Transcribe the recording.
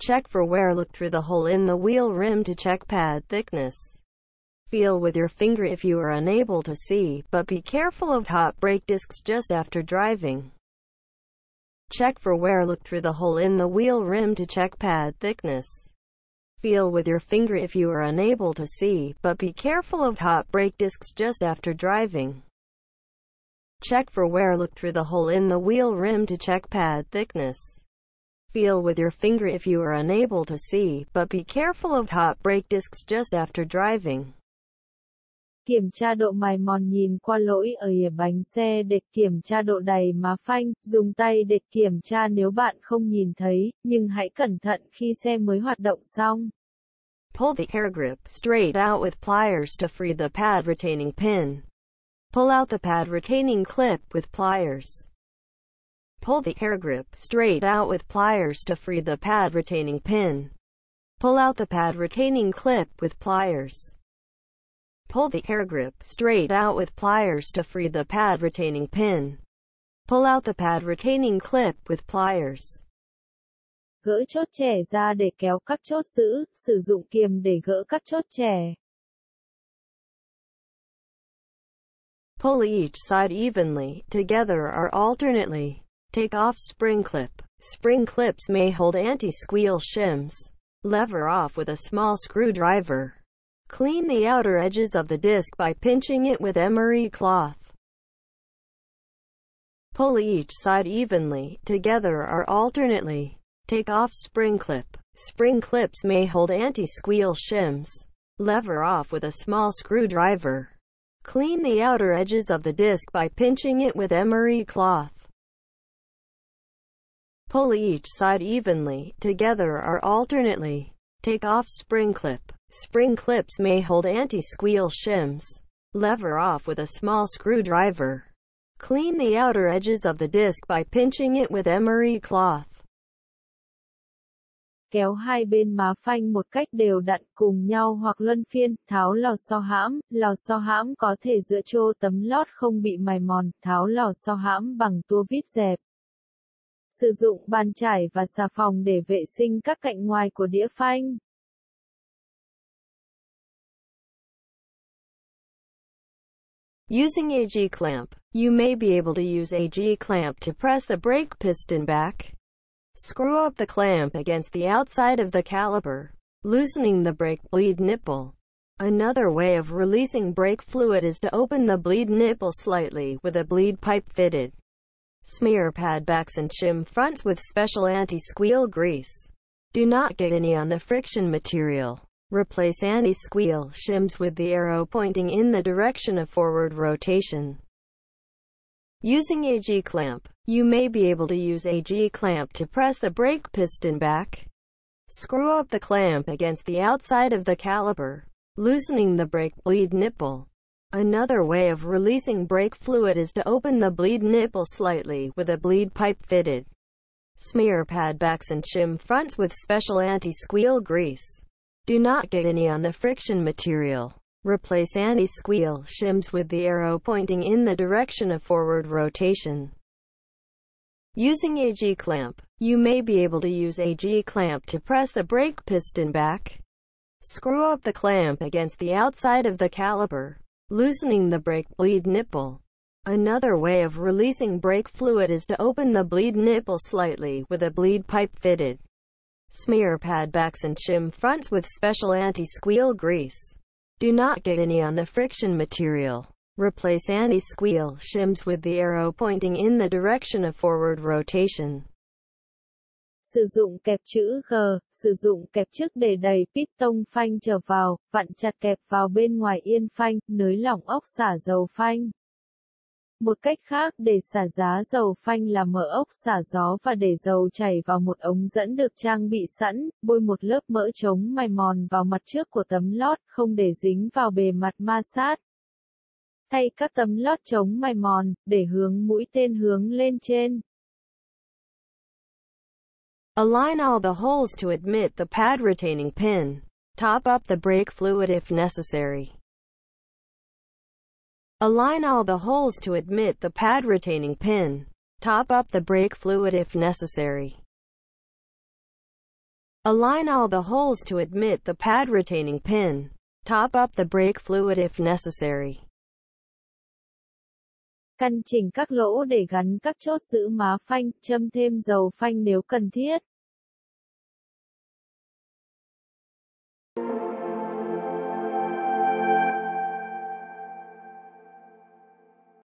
check for wear. Look through the hole in the wheel rim to check pad thickness. Feel with your finger if you are unable to see, but be careful of hot brake discs just after driving. Check for wear. Look through the hole in the wheel rim to check pad thickness. Feel with your finger if you are unable to see, but be careful of hot brake discs just after driving. Check for wear. Look through the hole in the wheel rim to check pad thickness. Feel with your finger if you are unable to see, but be careful of hot brake discs just after driving. Kiểm tra độ mài mòn nhìn qua lỗi ở ỉa bánh xe để kiểm tra độ đầy má phanh, dùng tay để kiểm tra nếu bạn không nhìn thấy, nhưng hãy cẩn thận khi xe mới hoạt động xong. Pull the air grip straight out with pliers to free the pad retaining pin. Pull out the pad retaining clip with pliers. Pull the hair grip straight out with pliers to free the pad retaining pin. Pull out the pad retaining clip with pliers. Pull the hair grip straight out with pliers to free the pad retaining pin. Pull out the pad retaining clip with pliers. Gỡ chốt chè ra để kéo các chốt giữ, sử dụng kiềm để gỡ các chốt chè. Pull each side evenly, together or alternately. Take off spring clip. Spring clips may hold anti-squeal shims. Lever off with a small screwdriver. Clean the outer edges of the disc by pinching it with emery cloth. Pull each side evenly, together or alternately. Take off spring clip. Spring clips may hold anti-squeal shims. Lever off with a small screwdriver. Clean the outer edges of the disc by pinching it with emery cloth. Pull each side evenly, together or alternately. Take off spring clip. Spring clips may hold anti-squeal shims. Lever off with a small screwdriver. Clean the outer edges of the disc by pinching it with emery cloth. Kéo hai bên má phanh một cách đều đặn cùng nhau hoặc luân phiên, tháo lò xo hãm, lò xo hãm có thể dựa trô tấm lót không bị mài mòn, tháo lò xo hãm bằng tua vít dẹp. Sử dụng bàn chải và xà phòng để vệ sinh các cạnh ngoài của đĩa phanh. Using a G-clamp, you may be able to use a G-clamp to press the brake piston back. Screw up the clamp against the outside of the caliper, loosening the brake bleed nipple. Another way of releasing brake fluid is to open the bleed nipple slightly with a bleed pipe fitted. Smear pad backs and shim fronts with special anti-squeal grease. Do not get any on the friction material. Replace anti-squeal shims with the arrow pointing in the direction of forward rotation. Using a G-clamp, you may be able to use a G-clamp to press the brake piston back. Screw up the clamp against the outside of the caliper, loosening the brake bleed nipple. Another way of releasing brake fluid is to open the bleed nipple slightly with a bleed pipe fitted. Smear pad backs and shim fronts with special anti-squeal grease. Do not get any on the friction material. Replace anti-squeal shims with the arrow pointing in the direction of forward rotation. Using a G-clamp, you may be able to use a G-clamp to press the brake piston back. Screw up the clamp against the outside of the caliper, loosening the brake bleed nipple. Another way of releasing brake fluid is to open the bleed nipple slightly with a bleed pipe fitted. Smear pad backs and shim fronts with special anti-squeal grease. Do not get any on the friction material. Replace anti-squeal shims with the arrow pointing in the direction of forward rotation. Sử dụng kẹp chữ G, sử dụng kẹp trước để đẩy piston phanh trở vào, vặn chặt kẹp vào bên ngoài yên phanh, nới lỏng ốc xả dầu phanh. Một cách khác để xả giá dầu phanh là mở ốc xả gió và để dầu chảy vào một ống dẫn được trang bị sẵn, bôi một lớp mỡ chống mài mòn vào mặt trước của tấm lót, không để dính vào bề mặt ma sát. Thay các tấm lót chống mài mòn, để hướng mũi tên hướng lên trên. Align all the holes to admit the pad retaining pin. Top up the brake fluid if necessary. Align all the holes to admit the pad retaining pin. Top up the brake fluid if necessary. Align all the holes to admit the pad retaining pin. Top up the brake fluid if necessary. Căn chỉnh các lỗ để gắn các chốt giữ má phanh, châm thêm dầu phanh nếu cần thiết.